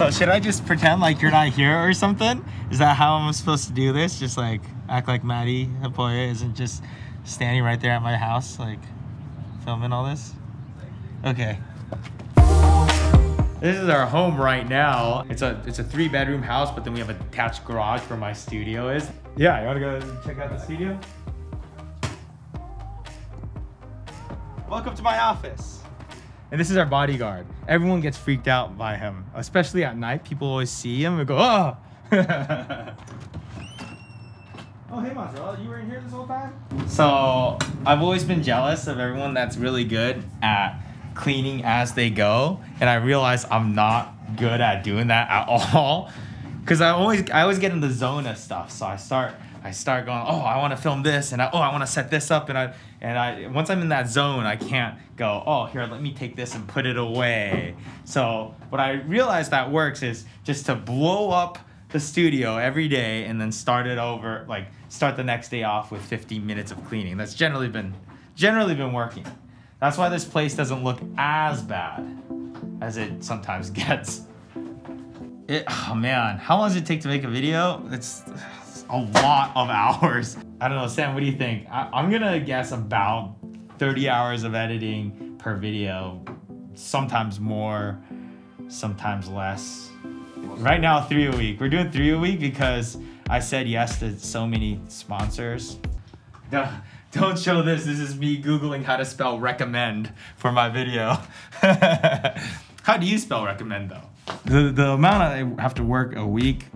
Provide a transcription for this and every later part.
So should I just pretend like you're not here or something? Is that how I'm supposed to do this? Just like act like Matti Haapoja isn't just standing right there at my house, like filming all this? Okay. This is our home right now. It's a it's a three bedroom house, but then we have a attached garage where my studio is. Yeah, you wanna go check out the studio? Welcome to my office. And this is our bodyguard. Everyone gets freaked out by him, especially at night. People always see him and go, oh. oh, hey, Mozzarella, you were in here this whole time? So I've always been jealous of everyone that's really good at cleaning as they go. And I realize I'm not good at doing that at all. Cause I always, I always get in the zone of stuff. So I start I start going, oh, I want to film this, and I, oh, I want to set this up, and I, and I, once I'm in that zone, I can't go, oh, here, let me take this and put it away. So what I realized that works is just to blow up the studio every day and then start it over, like start the next day off with 15 minutes of cleaning. That's generally been, generally been working. That's why this place doesn't look as bad as it sometimes gets. It, oh man, how long does it take to make a video? It's a lot of hours. I don't know, Sam, what do you think? I, am gonna guess about 30 hours of editing per video, sometimes more, sometimes less. Right now, three a week. We're doing three a week because I said yes to so many sponsors. Don't, don't show this. This is me Googling how to spell recommend for my video. how do you spell recommend though? The, the amount I have to work a week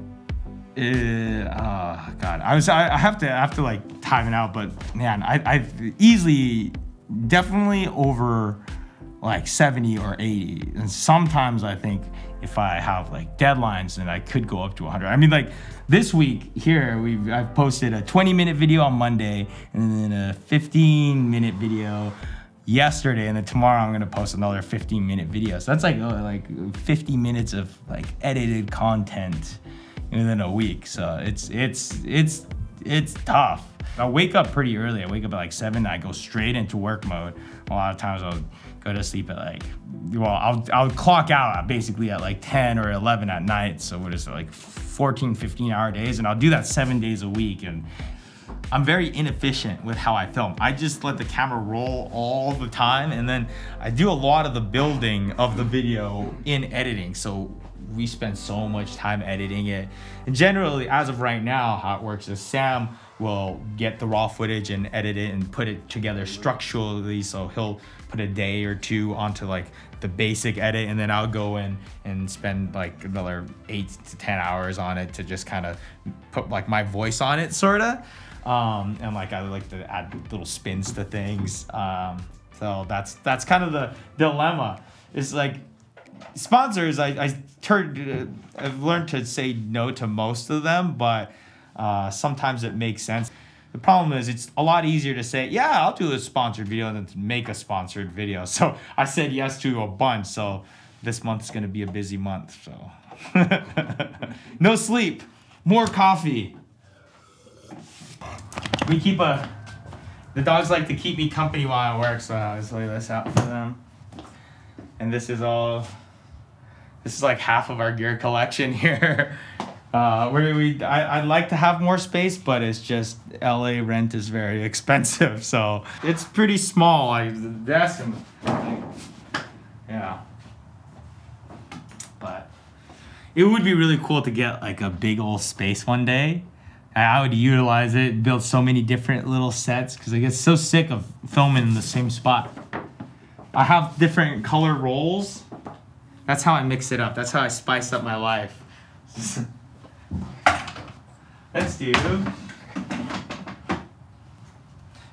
uh, oh God, I was I, I have to I have to like time it out, but man, I I've easily definitely over like 70 or 80 and sometimes i think if i have like deadlines then i could go up to 100 i mean like this week here we've i've posted a 20 minute video on monday and then a 15 minute video yesterday and then tomorrow i'm gonna post another 15 minute video so that's like uh, like 50 minutes of like edited content within a week. So it's it's it's it's tough. I wake up pretty early. I wake up at like seven. I go straight into work mode. A lot of times I'll go to sleep at like, well, I'll, I'll clock out basically at like 10 or 11 at night. So what is it, like 14, 15 hour days? And I'll do that seven days a week. And I'm very inefficient with how I film. I just let the camera roll all the time. And then I do a lot of the building of the video in editing. So we spend so much time editing it. And generally, as of right now, how it works is Sam will get the raw footage and edit it and put it together structurally. So he'll put a day or two onto like the basic edit, and then I'll go in and spend like another eight to 10 hours on it to just kind of put like my voice on it, sort of. Um, and like I like to add little spins to things. Um, so that's that's kind of the dilemma. It's like sponsors, I, I turned, uh, I've learned to say no to most of them, but uh, sometimes it makes sense. The problem is it's a lot easier to say, yeah, I'll do a sponsored video than to make a sponsored video. So I said yes to a bunch. So this month's gonna be a busy month. So no sleep, more coffee. We keep a, the dogs like to keep me company while I work. So I always lay this out for them. And this is all this is like half of our gear collection here. Uh, where we, I, I'd like to have more space, but it's just LA rent is very expensive, so it's pretty small. Like the desk and yeah, but it would be really cool to get like a big old space one day. I would utilize it, build so many different little sets because I get so sick of filming in the same spot. I have different color rolls that's how I mix it up. That's how I spice up my life. Let's do.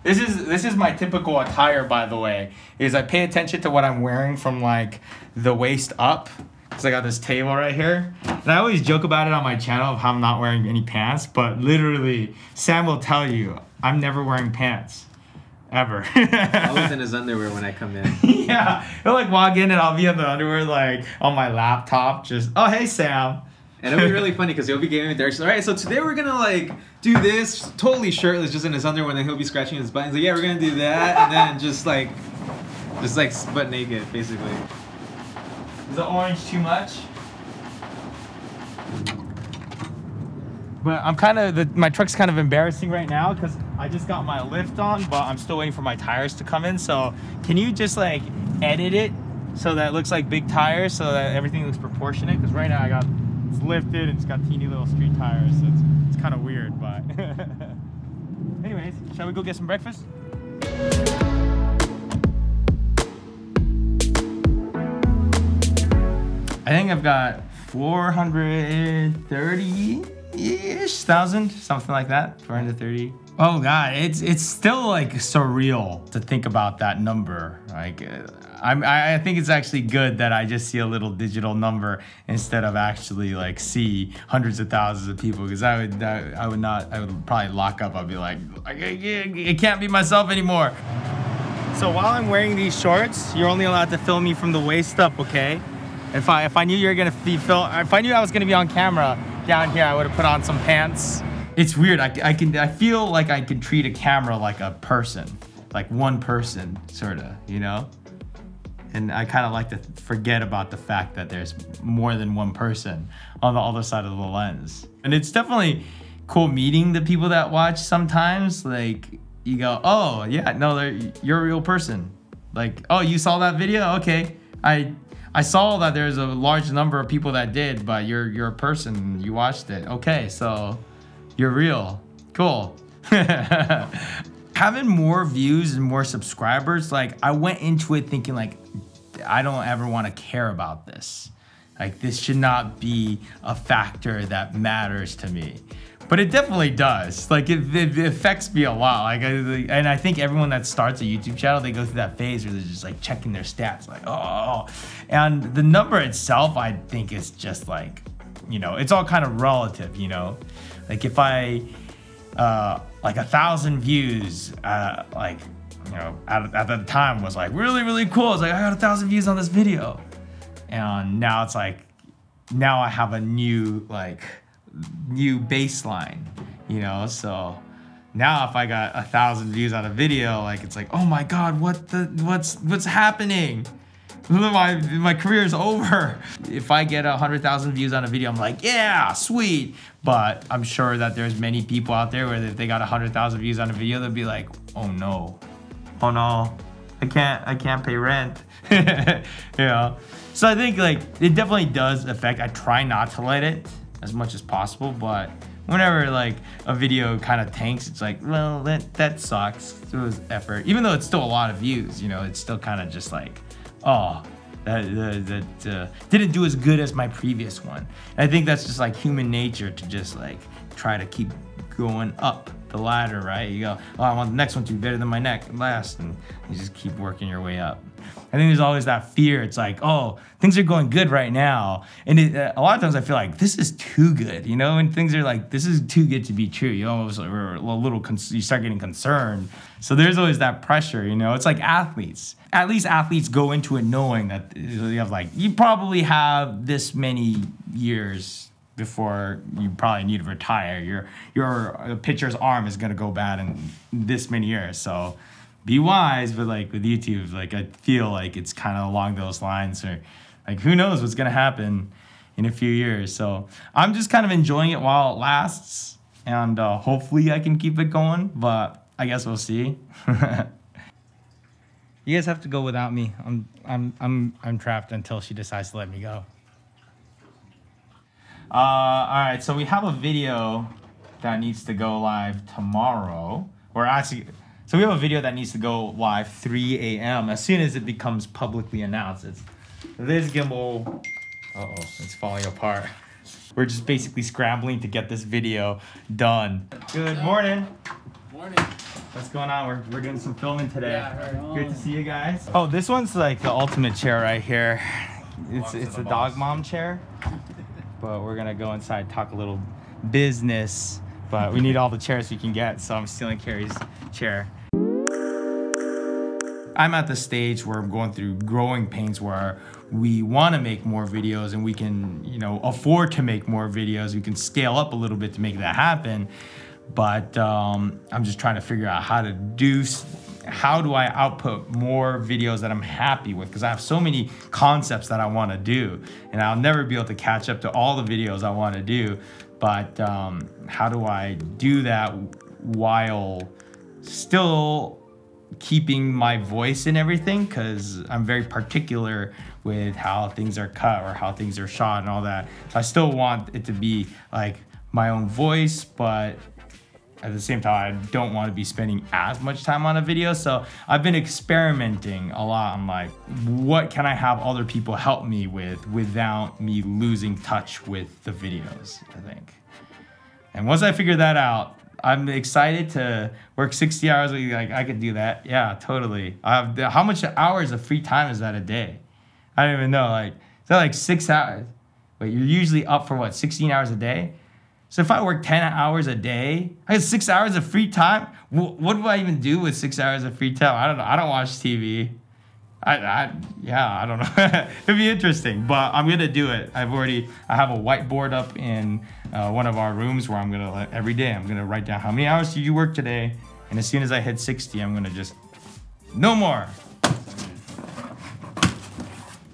This is this is my typical attire, by the way. Is I pay attention to what I'm wearing from like the waist up. Cause I got this table right here, and I always joke about it on my channel of how I'm not wearing any pants. But literally, Sam will tell you I'm never wearing pants ever. Always in his underwear when I come in. yeah, he'll like walk in and I'll be in the underwear like on my laptop, just oh hey Sam. And it'll be really funny because he'll be giving me directions. All right, so today we're gonna like do this totally shirtless, just in his underwear, and then he'll be scratching his buttons. Like, yeah, we're gonna do that, and then just like, just like butt naked, basically. Is the orange too much? But I'm kind of, my truck's kind of embarrassing right now because I just got my lift on, but I'm still waiting for my tires to come in. So can you just like edit it so that it looks like big tires so that everything looks proportionate? Because right now I got, it's lifted and it's got teeny little street tires. So it's, it's kind of weird, but anyways, shall we go get some breakfast? I think I've got 430-ish thousand, something like that. 430. Oh god, it's it's still like surreal to think about that number. Like uh, I'm, I think it's actually good that I just see a little digital number instead of actually like see hundreds of thousands of people because I would I, I would not I would probably lock up. I'd be like I, I can't be myself anymore. So while I'm wearing these shorts, you're only allowed to film me from the waist up, okay? If I if I knew you were gonna be film, if I knew I was gonna be on camera down here, I would have put on some pants. It's weird. I, I can I feel like I can treat a camera like a person, like one person, sorta. You know. And I kind of like to forget about the fact that there's more than one person on the other side of the lens. And it's definitely cool meeting the people that watch sometimes. Like you go, oh yeah, no, you're a real person. Like, oh, you saw that video? Okay, I I saw that there's a large number of people that did, but you're you're a person. You watched it. Okay, so you're real. Cool. Having more views and more subscribers, like I went into it thinking like I don't ever want to care about this. Like this should not be a factor that matters to me but it definitely does. Like it, it, affects me a lot. Like, I, and I think everyone that starts a YouTube channel, they go through that phase where they're just like checking their stats, like oh, and the number itself, I think is just like, you know, it's all kind of relative. You know, like if I, uh, like a thousand views, uh, like you know, at, at the time was like really really cool. It's like I got a thousand views on this video, and now it's like, now I have a new like new baseline, you know? So now if I got a thousand views on a video, like it's like, oh my God, what the, what's, what's happening? My, my career is over. If I get a hundred thousand views on a video, I'm like, yeah, sweet. But I'm sure that there's many people out there where if they got a hundred thousand views on a video, they'll be like, oh no, oh no, I can't, I can't pay rent. you know? So I think like it definitely does affect. I try not to let it as much as possible, but whenever like a video kind of tanks, it's like, well, that that sucks. It was effort, even though it's still a lot of views. You know, it's still kind of just like, oh, that, that, that uh, didn't do as good as my previous one. And I think that's just like human nature to just like try to keep going up the ladder, right? You go, oh, I want the next one to be better than my next last, and you just keep working your way up. I think there's always that fear. It's like, oh, things are going good right now, and it, uh, a lot of times I feel like this is too good, you know. And things are like, this is too good to be true. You almost are a little, you start getting concerned. So there's always that pressure, you know. It's like athletes. At least athletes go into it knowing that you have like, you probably have this many years before you probably need to retire. Your your pitcher's arm is gonna go bad in this many years. So be wise, but like with YouTube, like I feel like it's kind of along those lines, or like who knows what's gonna happen in a few years. So I'm just kind of enjoying it while it lasts, and uh, hopefully I can keep it going. But I guess we'll see. you guys have to go without me. I'm I'm I'm I'm trapped until she decides to let me go. Uh, all right, so we have a video that needs to go live tomorrow. Or actually, so we have a video that needs to go live 3 a.m. as soon as it becomes publicly announced. It's this gimbal. Uh oh, it's falling apart. We're just basically scrambling to get this video done. Good morning. Morning. What's going on? We're, we're doing some filming today. Yeah, Good to see you guys. Oh, this one's like the ultimate chair right here. It's it's a dog mom chair. But we're gonna go inside talk a little business. But we need all the chairs we can get, so I'm stealing Carrie's chair. I'm at the stage where I'm going through growing pains where we want to make more videos and we can, you know, afford to make more videos. We can scale up a little bit to make that happen. But um, I'm just trying to figure out how to do, how do I output more videos that I'm happy with? Because I have so many concepts that I want to do and I'll never be able to catch up to all the videos I want to do. but um, how do I do that while still keeping my voice and everything? Because I'm very particular with how things are cut or how things are shot and all that. So I still want it to be like my own voice, but at the same time, I don't want to be spending as much time on a video. So I've been experimenting a lot. I'm like, what can I have other people help me with without me losing touch with the videos, I think. And once I figure that out, I'm excited to work 60 hours a week. Like I could do that. Yeah, totally. I have, how much hours of free time is that a day? I don't even know. Like, is that like six hours? But you're usually up for what, 16 hours a day? So if I work 10 hours a day, I have six hours of free time. What do I even do with six hours of free time? I don't know. I don't watch TV. I, I yeah, I don't know. It'd be interesting, but I'm gonna do it. I've already I have a whiteboard up in uh, one of our rooms where I'm gonna every day I'm gonna write down how many hours did you work today, and as soon as I hit 60, I'm gonna just no more.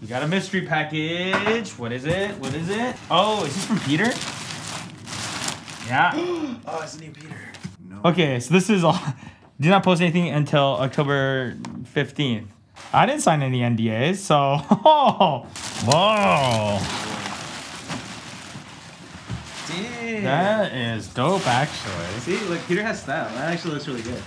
You got a mystery package. What is it? What is it? Oh, is this from Peter? Yeah. oh, it's a new Peter. No. Okay, so this is all. Do not post anything until October 15th. I didn't sign any NDAs, so. Oh, whoa. Damn. That is dope, actually. See, look, Peter has style. That actually looks really good.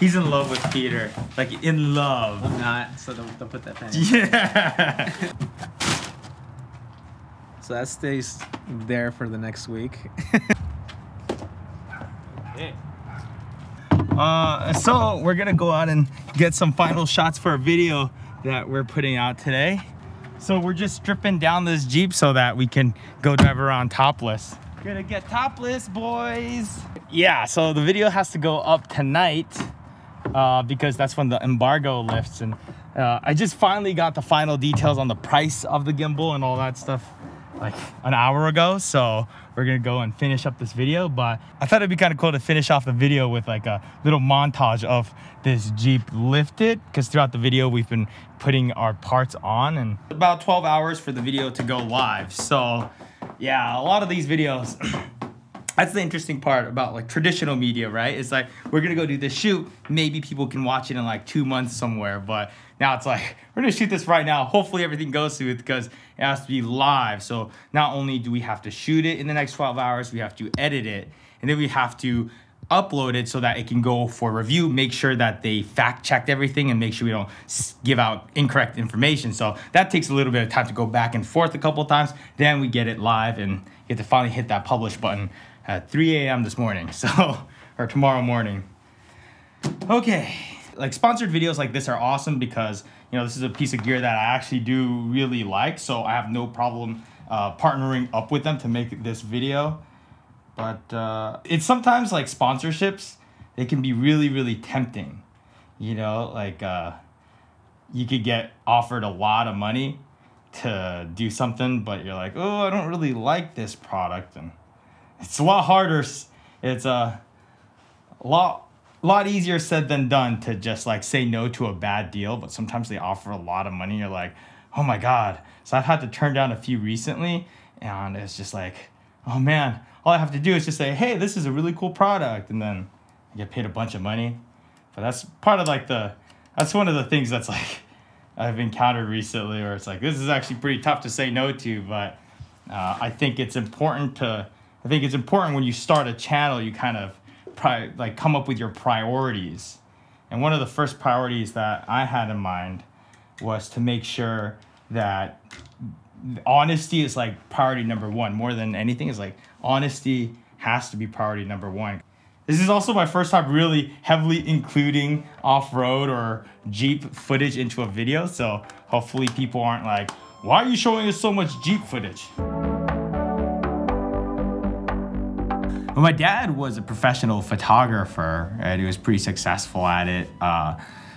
He's in love with Peter. Like, in love. I'm not, so don't, don't put that pen. Yeah. So that stays there for the next week. okay. Uh, so we're gonna go out and get some final shots for a video that we're putting out today. So we're just stripping down this Jeep so that we can go drive around topless. Gonna get topless, boys. Yeah, so the video has to go up tonight uh, because that's when the embargo lifts. And uh, I just finally got the final details on the price of the gimbal and all that stuff like an hour ago. So we're gonna go and finish up this video. But I thought it'd be kind of cool to finish off the video with like a little montage of this Jeep lifted because throughout the video we've been putting our parts on and about 12 hours for the video to go live. So yeah, a lot of these videos that's the interesting part about like traditional media, right? It's like we're gonna go do this shoot. Maybe people can watch it in like two months somewhere, but now it's like we're gonna shoot this right now. Hopefully everything goes smooth because it has to be live. So not only do we have to shoot it in the next 12 hours, we have to edit it, and then we have to upload it so that it can go for review. Make sure that they fact checked everything and make sure we don't give out incorrect information. So that takes a little bit of time to go back and forth a couple times. Then we get it live and get to finally hit that publish button at 3 a.m. this morning, so, or tomorrow morning. Okay, like sponsored videos like this are awesome because, you know, this is a piece of gear that I actually do really like, so I have no problem uh, partnering up with them to make this video. But uh, it's sometimes like sponsorships, they can be really, really tempting. You know, like uh, you could get offered a lot of money to do something, but you're like, oh, I don't really like this product. And it's a lot harder. It's a lot lot easier said than done to just like say no to a bad deal, but sometimes they offer a lot of money. You're like, oh my god. So I've had to turn down a few recently, and it's just like, oh man, all I have to do is just say, hey, this is a really cool product, and then I get paid a bunch of money. But that's part of like the, that's one of the things that's like I've encountered recently, where it's like this is actually pretty tough to say no to, but uh, I think it's important to I think it's important when you start a channel, you kind of pri- like come up with your priorities. And one of the first priorities that I had in mind was to make sure that honesty is like priority number one more than anything. Is like honesty has to be priority number one. This is also my first time really heavily including off-road or jeep footage into a video. So hopefully people aren't like why are you showing us so much jeep footage My dad was a professional photographer and he was pretty successful at it. Uh,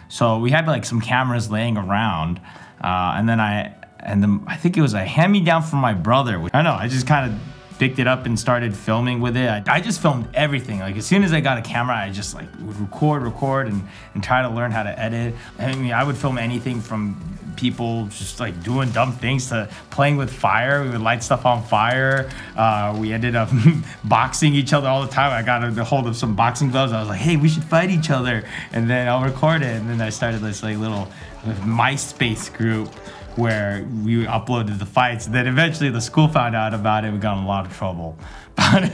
so we had like some cameras laying around, uh, and then I and then I think it was a hand me down from my brother. I don't know. I just kind of picked it up and started filming with it. I, I, just filmed everything. Like as soon as I got a camera, I just like would record, record, and and try to learn how to edit. I mean, I would film anything from people just like doing dumb things to playing with fire. We would light stuff on fire. Uh, we ended up boxing each other all the time. I got a hold of some boxing gloves. I was like, hey, we should fight each other. And then I'll record it. And then I started this like little MySpace group where we uploaded the fights. Then eventually the school found out about it. We got in a lot of trouble. But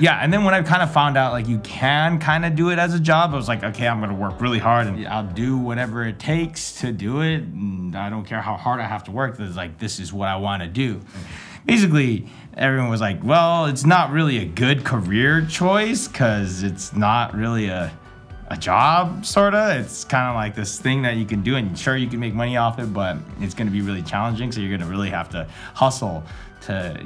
Yeah, and then when I kind of found out like you can kind of do it as a job, I was like, okay, I'm gonna work really hard and I'll do whatever it takes to do it. And I don't care how hard I have to work. It's like this is what I want to do. Basically, everyone was like, well, it's not really a good career choice because it's not really a a job sorta. It's kind of like this thing that you can do and sure you can make money off it but it's to be really challenging so you're to really have to hustle to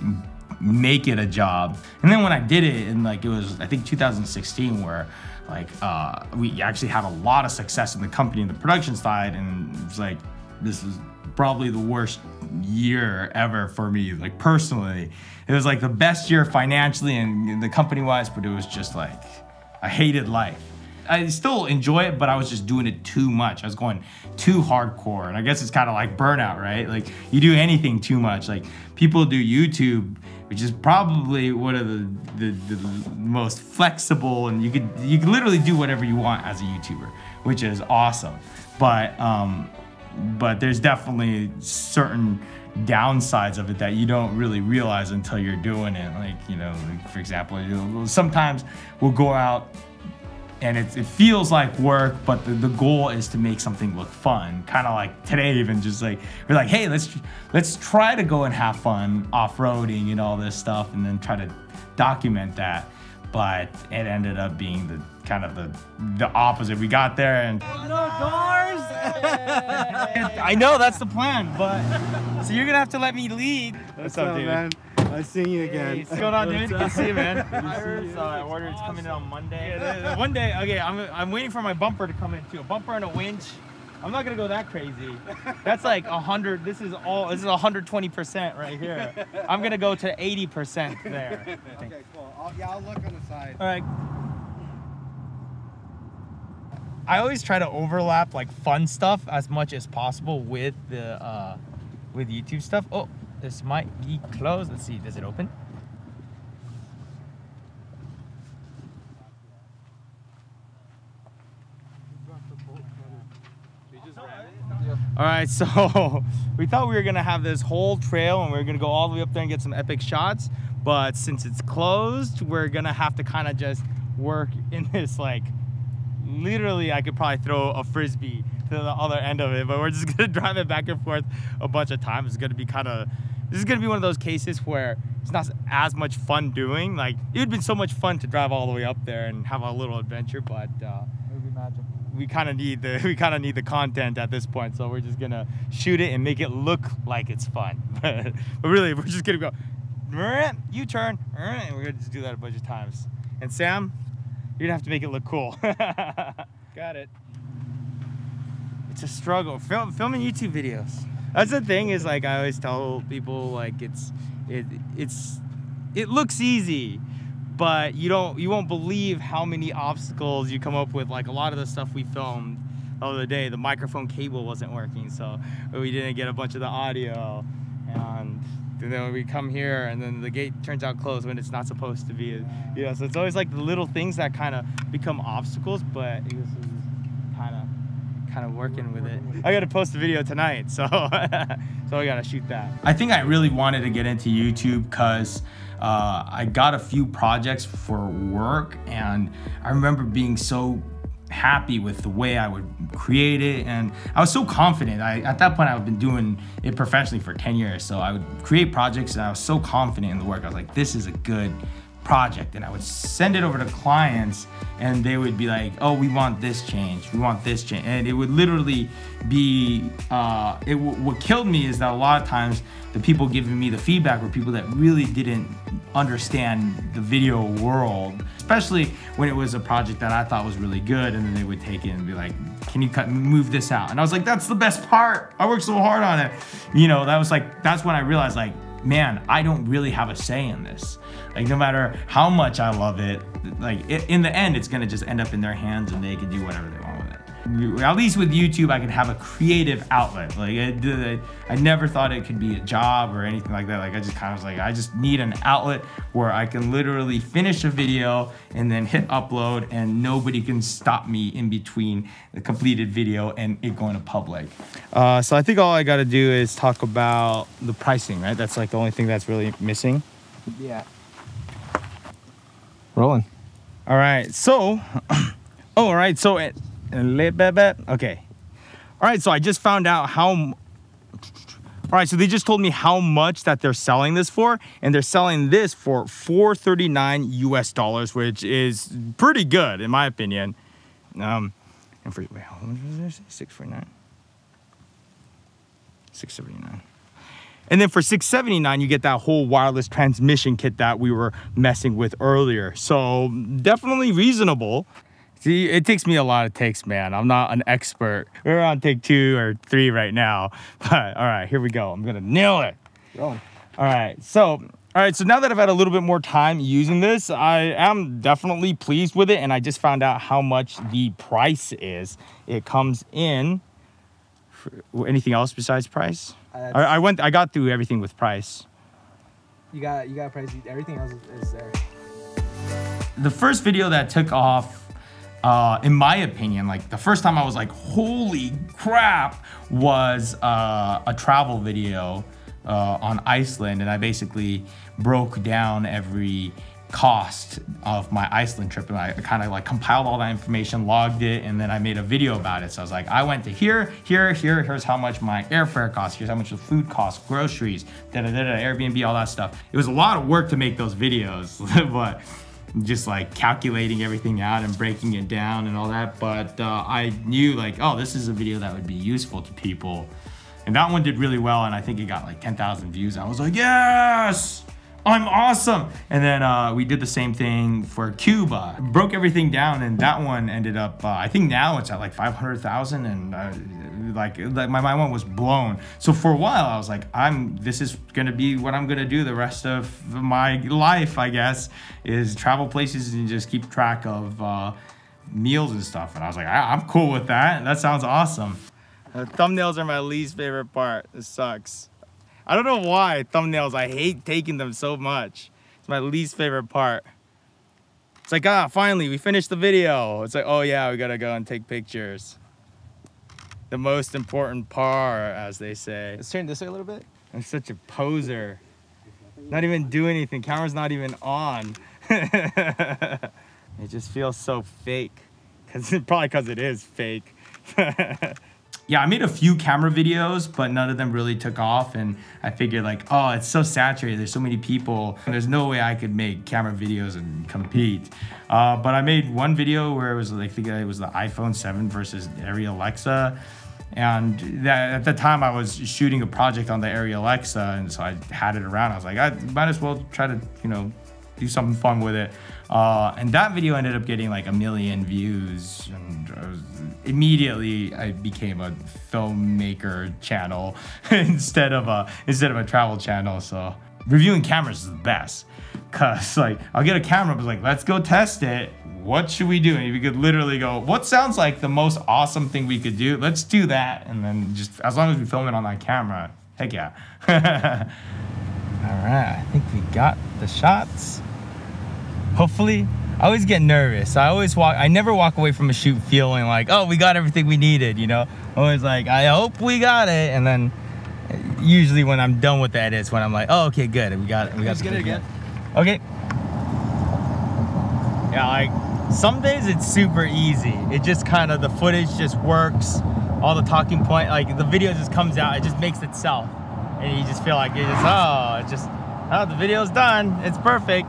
make it a job. And then when i did it and like it was i think 2016 where like uh, we actually had a lot of success in the company in the production side and it was like this is probably the worst year ever for me like personally. It was like the best year financially and the company wise but it was just like i hated life I still enjoy it, but I was just doing it too much. I was going too hardcore. And I guess it's kind of like burnout, right? Like you do anything too much. Like people do YouTube, which is probably one of the, the, the most flexible and you could you can literally do whatever you want as a YouTuber, which is awesome. But um but there's definitely certain downsides of it that you don't really realize until you're doing it. Like, you know, like for example, sometimes we'll go out and it, it feels like work, but the, the goal is to make something look fun. Kind of like today, even just like we're like, hey, let's let's try to go and have fun off-roading and all this stuff, and then try to document that. But it ended up being the kind of the the opposite. We got there and no cars. I know that's the plan, but so you're gonna have to let me lead. What's, What's up, dude? Man? I see you again. Hey, what's going on, dude? Good to see you, man. I heard uh, order it's coming in on Monday. Yeah, one day, okay, I'm, I'm waiting for my bumper to come in too. A bumper and a winch. I'm not gonna go that crazy. That's like a hundred. This is all. This is 120 percent right here. I'm gonna go to 80 percent there. Okay, cool. I'll, yeah, I'll look on the side. All right. I always try to overlap like fun stuff as much as possible with the uh, with YouTube stuff. Oh, this might be closed. Let's see, does it open? All right, so we thought we were gonna have this whole trail and we are gonna go all the way up there and get some epic shots, but since it's closed, we're gonna have to kind of just work in this like, literally I could probably throw a Frisbee to the other end of it, but we're just gonna drive it back and forth a bunch of times. It's gonna be kind of, this is gonna be one of those cases where it's not as much fun doing. Like it would be so much fun to drive all the way up there and have a little adventure, but uh, we kind of need the we kind of need the content at this point. So we're just gonna shoot it and make it look like it's fun. but really, we're just gonna go U turn, and we're gonna just do that a bunch of times. And Sam, you're gonna have to make it look cool. Got it it's a struggle. Film, filming YouTube videos. That's the thing is like I always tell people like it's it it's it looks easy, but you don't you won't believe how many obstacles you come up with. Like a lot of the stuff we filmed the other day, the microphone cable wasn't working, so we didn't get a bunch of the audio, and then we come here and then the gate turns out closed when it's not supposed to be. You know, so it's always like the little things that kind of become obstacles, but it was kind of kind of working with it. I got to post a video tonight, so so I got to shoot that. I think I really wanted to get into YouTube because uh, I got a few projects for work, and I remember being so happy with the way I would create it and I was so confident. I at that point I've been doing it professionally for 10 years. So I would create projects and I was so confident in the work. I was like, this is a good project and I would send it over to clients and they would be like, oh, we want this change, we want this change. And it would literally be, uh, it what killed me is that a lot of times the people giving me the feedback were people that really didn't understand the video world, especially when it was a project that I thought was really good and then they would take it and be like, can you cut, move this out? And I was like, that's the best part. I worked so hard on it. You know, that was like, that's when I realized like, man, I don't really have a say in this. Like, no matter how much I love it, like, it, in the end, it's gonna just end up in their hands and they can do whatever they want. At least with YouTube, I could have a creative outlet. Like I, I never thought it could be a job or anything like that. Like I just kind of was like, I just need an outlet where I can literally finish a video and then hit upload, and nobody can stop me in between the completed video and it going to public. Uh, so I think all I got to do is talk about the pricing, right? That's like the only thing that's really missing. Yeah. Rolling. All right, so, oh, all right, so it, okay. All right, so I just found out how, all right, so they just told me how much that they're selling this for, and they're selling this for 439 US dollars, which is pretty good in my opinion. Um, and for, wait, how much was this? 649? 679. And then for 679, you get that whole wireless transmission kit that we were messing with earlier. So definitely reasonable. See, it takes me a lot of takes, man. I'm not an expert. We're on take two or three right now. But all right, here we go. I'm gonna nail it. Rolling. All right, so all right, so now that I've had a little bit more time using this, I am definitely pleased with it, and I just found out how much the price is. It comes in. anything else besides price? Uh, I, I went. I got through everything with price. you got you got price. Everything else is, is there. The first video that took off, uh, in my opinion, like the first time I was like, "Holy crap!" was uh, a travel video uh, on Iceland, and I basically broke down every cost of my Iceland trip and I kind of like compiled all that information, logged it, and then I made a video about it. So I was like, I went to here, here, here, here's how much my airfare costs, here's how much the food costs, groceries, da da da da, Airbnb, all that stuff. It was a lot of work to make those videos, but just like calculating everything out and breaking it down and all that. But uh, I knew like, oh, this is a video that would be useful to people. And that one did really well, and I think it got like 10,000 views. I was like, yes! I'm awesome. And then uh, we did the same thing for Cuba. Broke everything down, and that one ended up. Uh, I think now it's at like 500,000, and uh, like like my mind was blown. So for a while, I was like, I'm. This is gonna be what I'm gonna do the rest of my life, I guess, is travel places and just keep track of uh, meals and stuff. And I was like, I- I'm cool with that. That sounds awesome. Uh, thumbnails are my least favorite part. It sucks. I don't know why thumbnails. I hate taking them so much. It's my least favorite part. It's like, ah, finally, we finished the video. It's like, oh yeah, we gotta go and take pictures. The most important par, as they say. Let's turn this way a little bit. I'm such a poser. Not even do anything. Camera's not even on. it just feels so fake. Cause probably because it is fake. yeah, I made a few camera videos, but none of them really took off. And I figured like, oh, it's so saturated. There's so many people. And there's no way I could make camera videos and compete. Uh, but I made one video where it was like, I think it was the iPhone 7 versus Arri Alexa. And that, at the time I was shooting a project on the Arri Alexa. And so I had it around. I was like, I might as well try to, you know, do something fun with it. Uh, and that video ended up getting like a million views. And I was, immediately I became a filmmaker channel instead of a instead of a travel channel. So reviewing cameras is the best. Cause like I'll get a camera, but like let's go test it. What should we do? And we could literally go, what sounds like the most awesome thing we could do? Let's do that. And then just as long as we film it on that camera, heck yeah. All right, I think we got the shots. Hopefully, I always get nervous. I always walk, I never walk away from a shoot feeling like, oh, we got everything we needed, you know? Always like, I hope we got it. And then usually when I'm done with that, it's when I'm like, oh, okay, good. We got it. We got Let's get it again. Okay. Yeah, like some days it's super easy. It just kind of, the footage just works. All the talking point, like the video just comes out, it just makes itself. And you just feel like you just, oh, it just, oh, the video's done. It's perfect.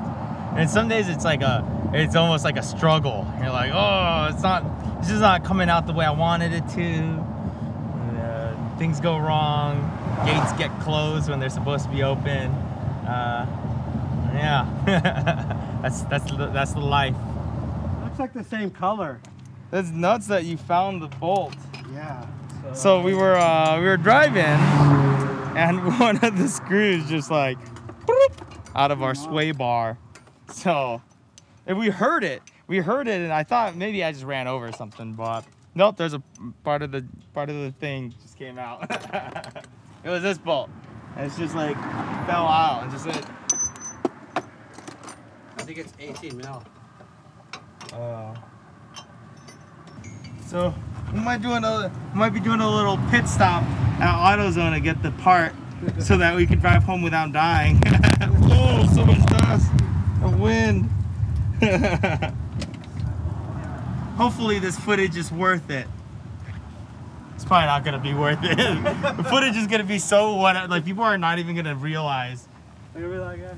And some days it's like a, it's almost like a struggle. You're like, oh, it's not, this is not coming out the way I wanted it to. Uh, things go wrong. Gates get closed when they're supposed to be open. Uh, yeah, that's that's the, that's the life. Looks like the same color. That's nuts that you found the bolt. Yeah. So we were uh, we were driving, and one of the screws just like out of our sway bar. So, and we heard it. We heard it, and I thought maybe I just ran over something, but Nope, there's a part of the part of the thing just came out. it was this bolt. And it's just like fell out and just like I think it's 18 mil. Uh, so we might doing a might be doing a little pit stop at AutoZone to get the part so that we can drive home without dying. oh, so much dust, a wind. Hopefully this footage is worth it. It's probably not gonna be worth it. the footage is gonna be so what like people are not even gonna realize.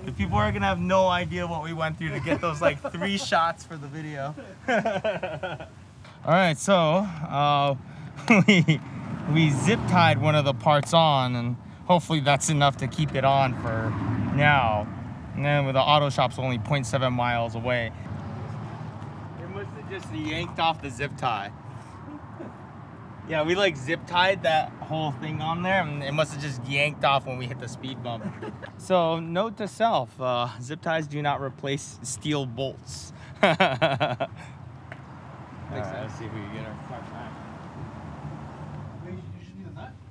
The people are gonna have no idea what we went through to get those like three shots for the video. All right, so uh, we we zip tied one of the parts on, and hopefully that's enough to keep it on for now. And then with the auto shop's only 0.7 miles away. It must have just yanked off the zip tie. Yeah, we like zip tied that whole thing on there, and it must have just yanked off when we hit the speed bump. so, note to self: uh, zip ties do not replace steel bolts. All right, let's see if we can get our car back.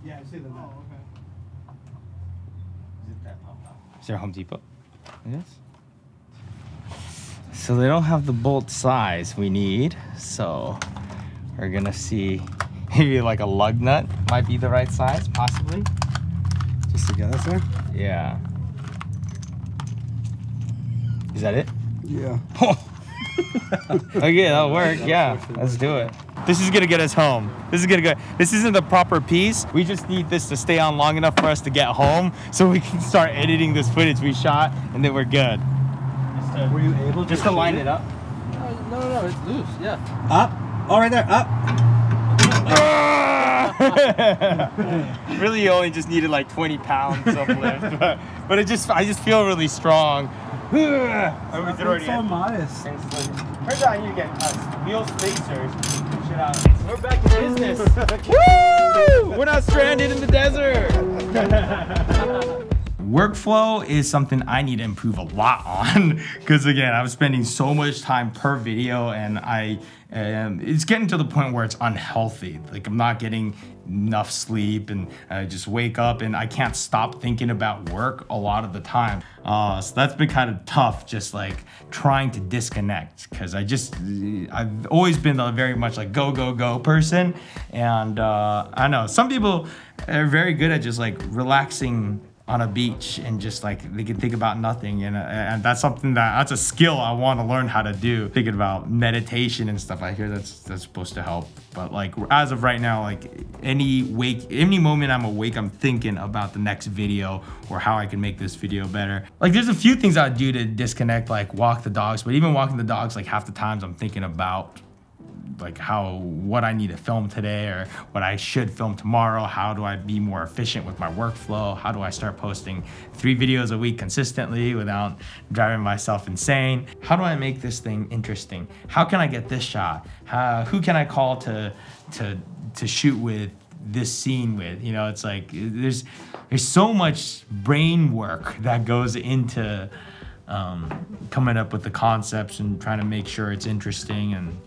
Yeah, I see the nut. Oh, okay. Is there a Home Depot? Yes. So they don't have the bolt size we need, so we're gonna see maybe like a lug nut might be the right size, possibly. Just together, sir? Yeah. Is that it? Yeah. okay, that'll work. Yeah, let's do it. This is gonna get us home. This is gonna go. This isn't the proper piece. We just need this to stay on long enough for us to get home, so we can start editing this footage we shot, and then we're good. Just to, Were you able to just to line it up. No, no, no, it's loose. Yeah. Up. all right there. Up. really, you only just needed like 20 pounds of lift, but, but it just I just feel really strong. I was already so modest. Turns out you get uh, wheel spacers. We're back to business. Woo! We're not stranded in the desert. Workflow is something I need to improve a lot on because again, I'm spending so much time per video and I um, it's getting to the point where it's unhealthy. Like I'm not getting enough sleep and I just wake up and I can't stop thinking about work a lot of the time. Uh, so that's been kind of tough, just like trying to disconnect because I just I've always been a very much like go go go person, and uh, I know some people are very good at just like relaxing on a beach and just like they can think about nothing and, and that's something that that's a skill I want to learn how to do. Thinking about meditation and stuff I hear that's that's supposed to help. But like as of right now like any wake any moment I'm awake I'm thinking about the next video or how I can make this video better. Like there's a few things I do to disconnect like walk the dogs but even walking the dogs like half the times I'm thinking about like how what I need to film today or what I should film tomorrow. How do I be more efficient with my workflow? How do I start posting three videos a week consistently without driving myself insane? How do I make this thing interesting? How can I get this shot? How, who can I call to to to shoot with this scene with? You know, it's like there's there's so much brain work that goes into um, coming up with the concepts and trying to make sure it's interesting and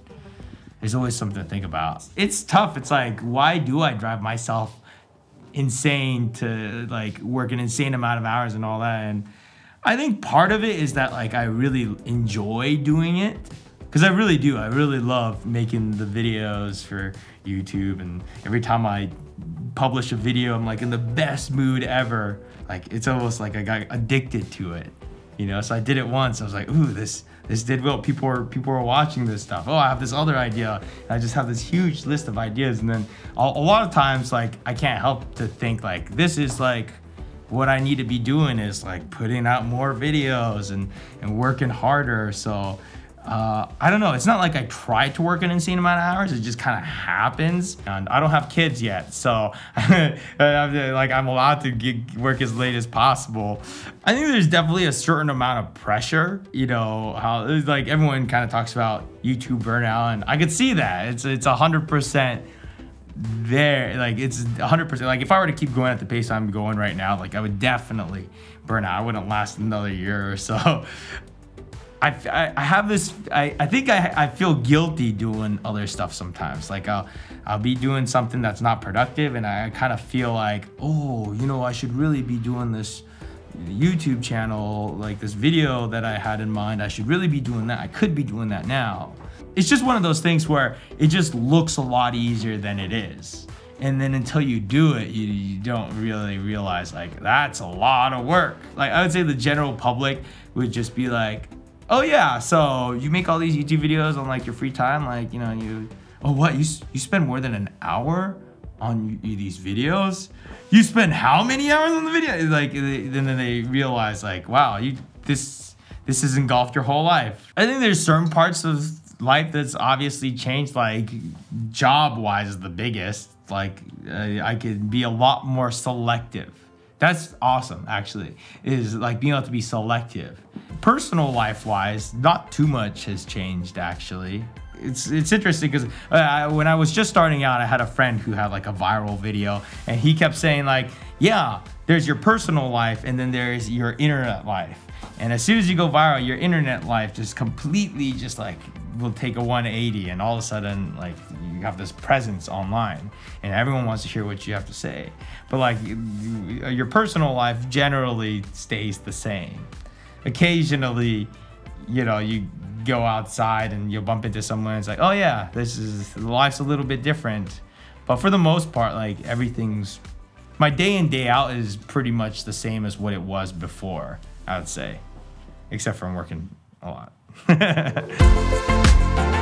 there's always something to think about. It's tough. It's like, why do I drive myself insane to like work an insane amount of hours and all that? And I think part of it is that like I really enjoy doing it because I really do. I really love making the videos for YouTube, and every time I publish a video, I'm like in the best mood ever. Like it's almost like I got addicted to it, you know. So I did it once. I was like, ooh, this this did well. People are people are watching this stuff. Oh, I have this other idea. I just have this huge list of ideas, and then a, a lot of times, like I can't help to think like this is like what I need to be doing is like putting out more videos and and working harder. So uh, I don't know. It's not like I try to work an insane amount of hours. It just kind of happens. And I don't have kids yet, so I'm, like I'm allowed to get, work as late as possible. I think there's definitely a certain amount of pressure. You know how like everyone kind of talks about YouTube burnout, and I could see that. It's it's hundred percent there like it's 100% like if i were to keep going at the pace i'm going right now like i would definitely burn out i wouldn't last another year or so I, I, have this I, I think I, I feel guilty doing other stuff sometimes. Like I'll, I'll be doing something that's not productive and I kind of feel like oh you know I should really be doing this YouTube channel like this video that I had in mind. I should really be doing that. I could be doing that now. It's just one of those things where it just looks a lot easier than it is. And then until you do it you, you don't really realize like that's a lot of work. Like i would say the general public would just be like oh yeah so you make all these youtube videos on like your free time like you know you oh what you, you spend more than an hour on these videos? You spend how many hours on the video? Like then then they realize like wow you this this has engulfed your whole life. I think there's certain parts of life that's obviously changed like job wise is the biggest. Like uh, i could be a lot more selective that's awesome actually is like being able to be selective. Personal life wise not too much has changed actually it's it's interesting because uh, when I was just starting out, I had a friend who had like a viral video, and he kept saying like, "Yeah, there's your personal life, and then there's your internet life." And as soon as you go viral, your internet life just completely just like will take a 180, and all of a sudden like you have this presence online, and everyone wants to hear what you have to say. But like your personal life generally stays the same. Occasionally, you know, you go outside and you'll bump into someone. And it's like, oh yeah, this is life's a little bit different. But for the most part, like everything's my day in day out is pretty much the same as what it was before. I would say, except for I'm working a lot.